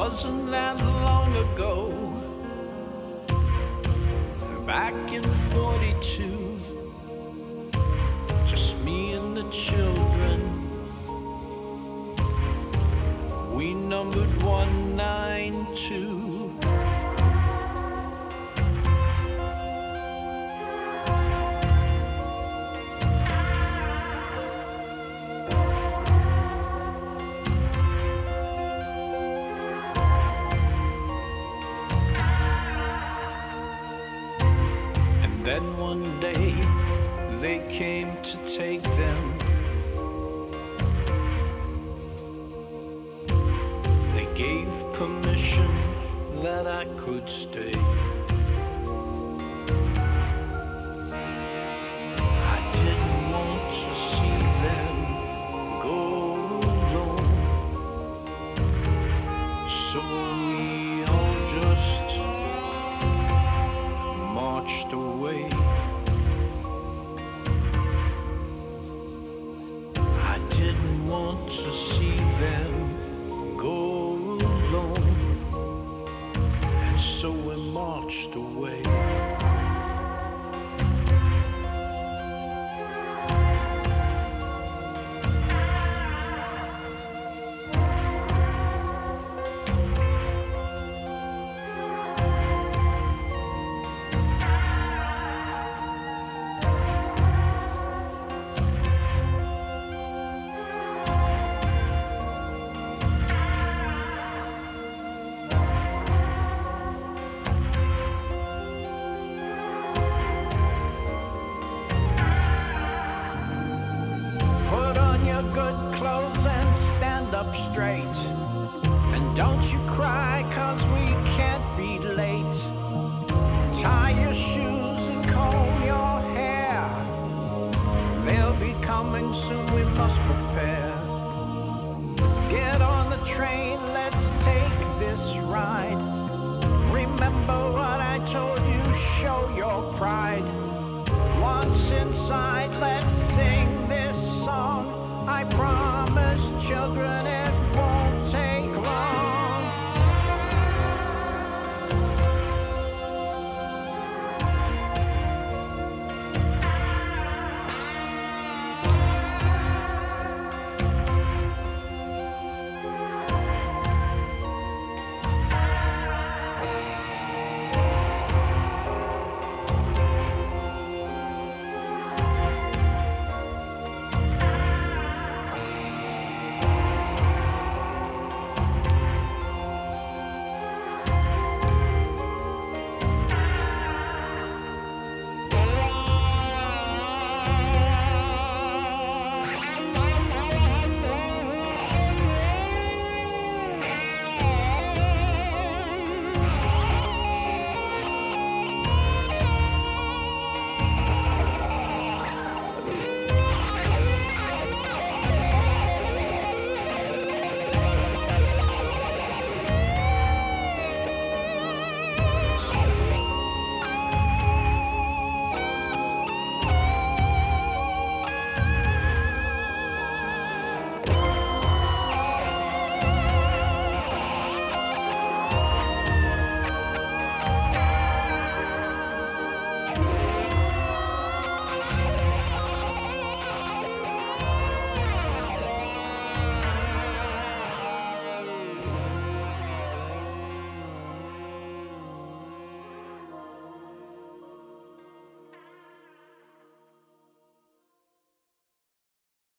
wasn't that long ago. Back in 42, just me and the children. We numbered 192. Then one day they came to take them. They gave permission that I could stay. I didn't want to see them go alone. So we all just to see them go alone, and so we marched away. Your good clothes and stand up straight. And don't you cry, cause we can't be late. Tie your shoes and comb your hair. They'll be coming soon, we must prepare. Get on the train, let's take this ride. Remember what I told you, show your pride. Once inside, let's sing this song. I promise, children, it won't take long.